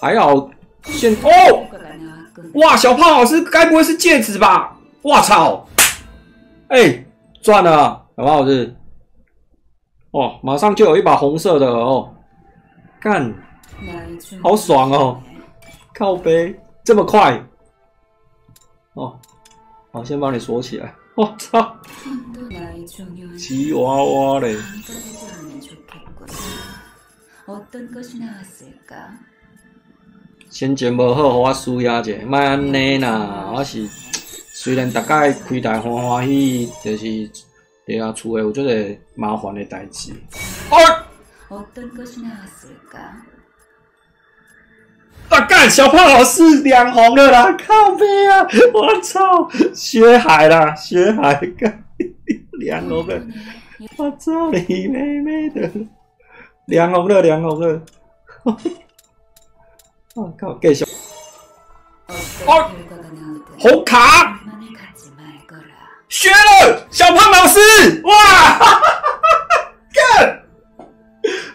还好现哦，哇，小胖老师该不会是戒指吧？我操！哎，赚了，小胖老师。哦，马上就有一把红色的哦，干，好爽哦！靠背这么快。哦，好，先帮你锁起来。我操，吉娃娃嘞！先前无好，互我输压者，莫安尼啦。我是虽然大概开台欢欢喜，就是对啊，厝诶有即个麻烦的代志。啊干！小胖老师两红了啦！靠背啊！我操！血海啦！血海干 两红了！我操你妹妹的！两红了，两红了！我靠！继续。哦，红卡！血了！小胖老师！哇！干！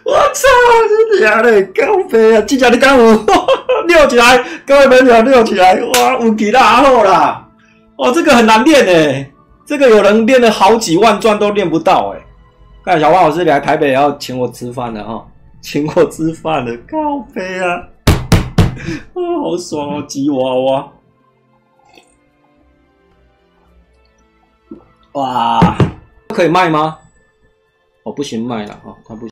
我操！真的假的？高飞啊！记者你干有？溜起来，各位朋友，溜起来！哇，五级大后啦！哇，这个很难练诶，这个有人练了好几万转都练不到诶。看小胖老师来台北也要请我吃饭的哈，请我吃饭的，高飞啊！啊，好爽哦，吉娃娃！哇，可以卖吗？哦，不行卖了哈，他不。